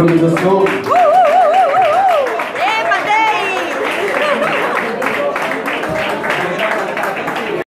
improvisação.